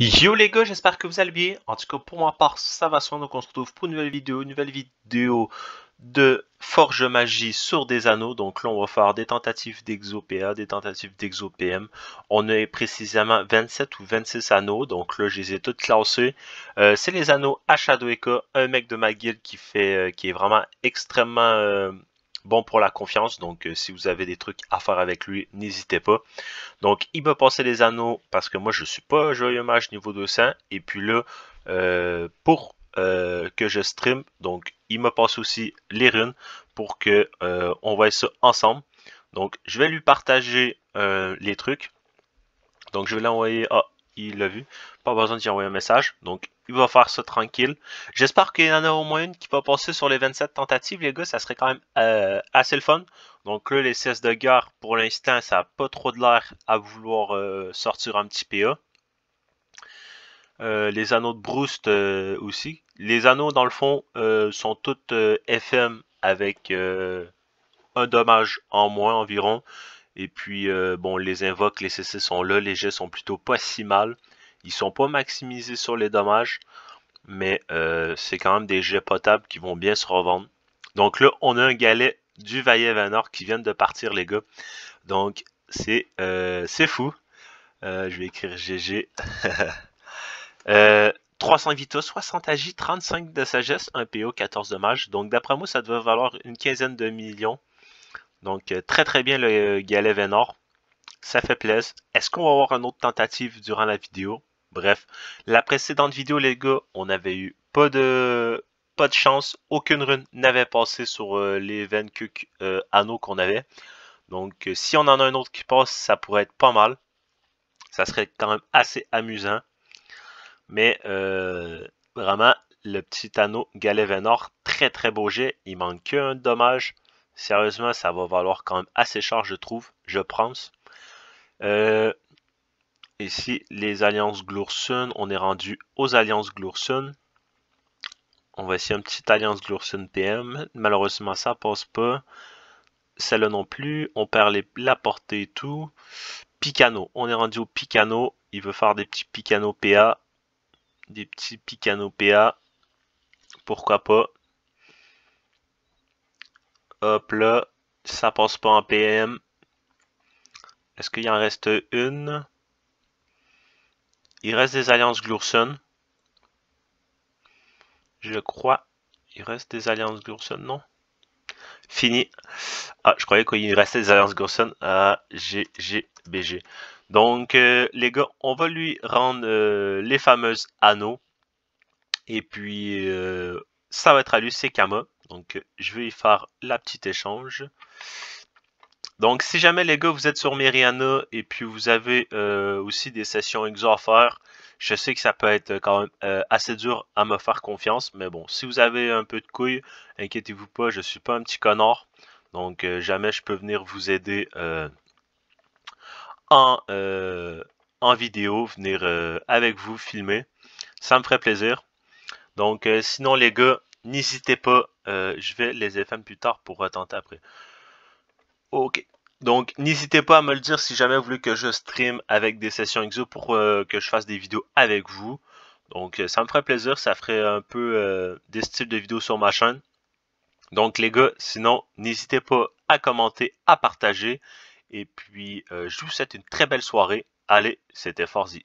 Yo les gars, j'espère que vous allez bien. En tout cas, pour ma part, ça va soin. Donc, on se retrouve pour une nouvelle vidéo. Une nouvelle vidéo de Forge Magie sur des anneaux. Donc là, on va faire des tentatives d'ExoPA, des tentatives d'ExoPM. On a précisément 27 ou 26 anneaux. Donc là, je les ai toutes classés. Euh, c'est les anneaux à Shadow un mec de ma guilde qui, fait, euh, qui est vraiment extrêmement... Euh, bon pour la confiance. Donc, euh, si vous avez des trucs à faire avec lui, n'hésitez pas. Donc, il m'a passé les anneaux parce que moi, je suis pas joyeux mage niveau 200. Et puis là, euh, pour euh, que je stream, donc, il m'a passé aussi les runes pour que on voit ça ensemble. Donc, je vais lui partager les trucs. Donc, je vais l'envoyer. Ah, il l'a vu. Pas besoin d'y envoyer un message. Donc, il va faire ça tranquille. J'espère qu'il y en a au moins une qui va passer sur les 27 tentatives, les gars. Ça serait quand même euh, assez le fun. Donc là, les CS de guerre, pour l'instant, ça n'a pas trop de l'air à vouloir euh, sortir un petit PA. Euh, les anneaux de Broost aussi. Les anneaux, dans le fond, sont toutes FM avec un dommage en moins environ. Et puis, bon, les invoques, les CC sont là. Les jets sont plutôt pas si mal. Ils sont pas maximisés sur les dommages, mais euh, c'est quand même des jets potables qui vont bien se revendre. Donc là, on a un galet du Vaillet Vanor qui vient de partir, les gars. Donc, c'est euh, fou. Euh, je vais écrire GG. 300 Vita, 60 Agi, 35 de sagesse, 1 PO, 14 dommages. Donc, d'après moi, ça devrait valoir une quinzaine de millions. Donc, très très bien le galet Venor. Ça fait plaisir. Est-ce qu'on va avoir une autre tentative durant la vidéo? Bref, la précédente vidéo, les gars, on avait eu pas de chance. Aucune rune n'avait passé sur euh, les 20 euh, anneaux qu'on avait. Donc, euh, si on en a un autre qui passe, ça pourrait être pas mal. Ça serait quand même assez amusant. Mais vraiment, le petit anneau Galet Venor, très très beau jet. Il manque qu'un dommage. Sérieusement, ça va valoir quand même assez cher, je trouve. Je pense. Euh, Ici, les alliances Glursun, on est rendu aux alliances Glursun. On va essayer une petite alliance Glursun PM. Malheureusement, ça passe pas. Celle-là non plus. On perd la portée et tout. Picano. On est rendu au Picano. Il veut faire des petits Picano PA. Des petits Picano PA. Pourquoi pas? Hop là. Ça passe pas en PM. Est-ce qu'il en reste une? Il reste des alliances Glurson. Je crois. Il reste des alliances Glurson, non? Fini. Ah, je croyais qu'il restait des alliances Glurson à GGBG. Donc, euh, les gars, on va lui rendre euh, les fameuses anneaux. Et puis, euh, ça va être à lui, c'est Kama. Donc, je vais y faire la petite échange. Donc, si jamais les gars, vous êtes sur Meriana et puis vous avez euh, aussi des sessions exo je sais que ça peut être quand même euh, assez dur à me faire confiance, mais bon, si vous avez un peu de couilles, inquiétez-vous pas, je suis pas un petit connard. Donc, euh, jamais je peux venir vous aider en, en vidéo, venir avec vous filmer. Ça me ferait plaisir. Donc, sinon les gars, n'hésitez pas, je vais les FM plus tard pour retenter après. Ok. Donc, n'hésitez pas à me le dire si jamais vous voulez que je stream avec des sessions exo pour euh, que je fasse des vidéos avec vous. Donc, euh, ça me ferait plaisir. Ça ferait un peu euh, des styles de vidéos sur ma chaîne. Donc, les gars, sinon, n'hésitez pas à commenter, à partager. Et puis, je vous souhaite une très belle soirée. Allez, c'était Forzi.